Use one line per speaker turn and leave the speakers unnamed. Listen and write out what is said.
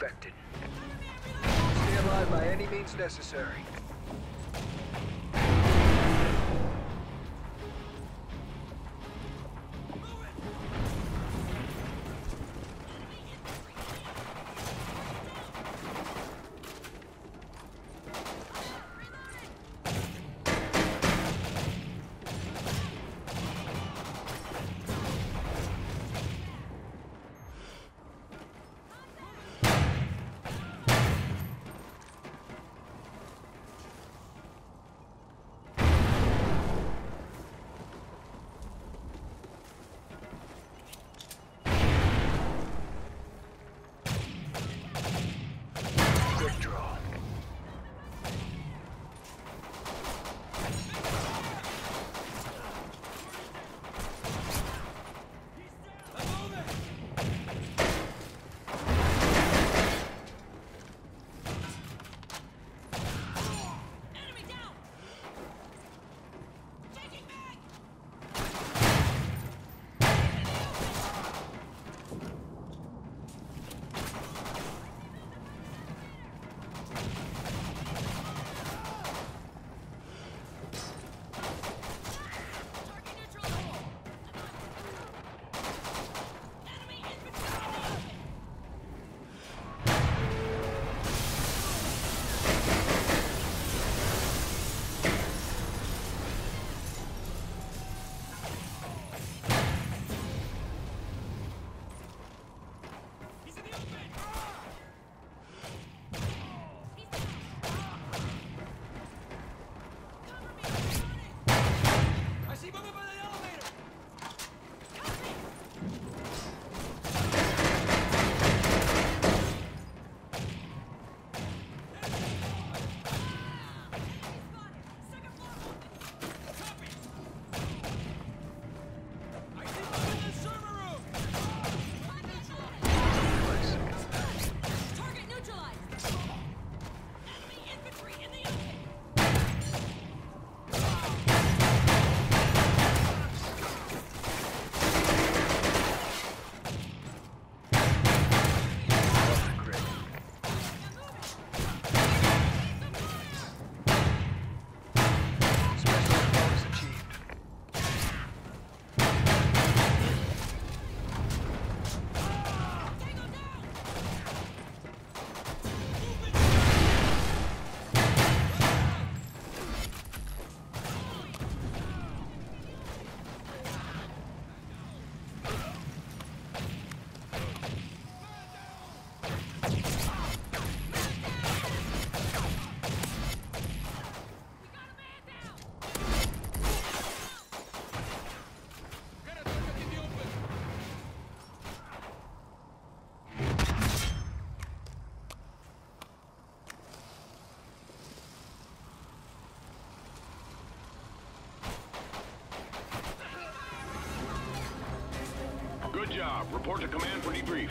infected. Stay alive by any means necessary.
Good job. Report to command for debrief.